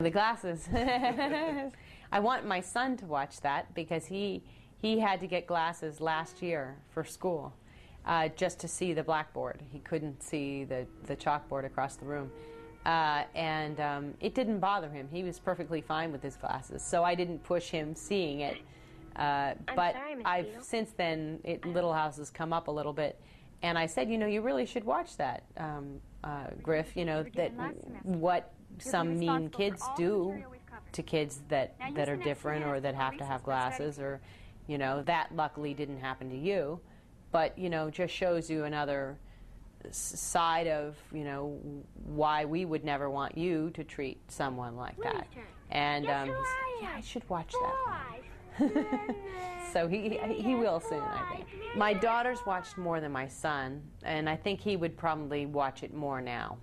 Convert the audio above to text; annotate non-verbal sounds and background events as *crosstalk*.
The glasses. *laughs* I want my son to watch that because he he had to get glasses last year for school uh, just to see the blackboard. He couldn't see the, the chalkboard across the room. Uh, and um, it didn't bother him. He was perfectly fine with his glasses. So I didn't push him seeing it. Uh, but sorry, I've Beadle. since then, it, Little House has come up a little bit. And I said, you know, you really should watch that, um, uh, Griff. You know, that what some mean kids do to kids that, that are different or that have to have glasses or, you know, that luckily didn't happen to you. But, you know, just shows you another side of, you know, why we would never want you to treat someone like that. And um, yeah, I should watch that. *laughs* so he he will soon, I think. My daughter's watched more than my son, and I think he would probably watch it more now.